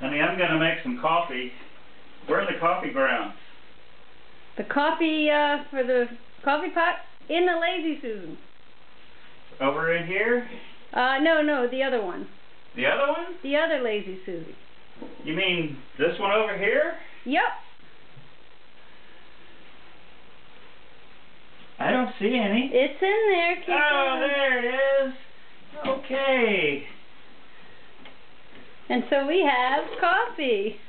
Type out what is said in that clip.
Honey, I'm gonna make some coffee. Where are the coffee grounds? The coffee, uh, for the coffee pot in the Lazy Susan. Over in here? Uh, no, no, the other one. The other one? The other Lazy Susie. You mean this one over here? Yep. I don't see any. It's in there. Keep Oh, going. there it is. Okay. And so we have coffee.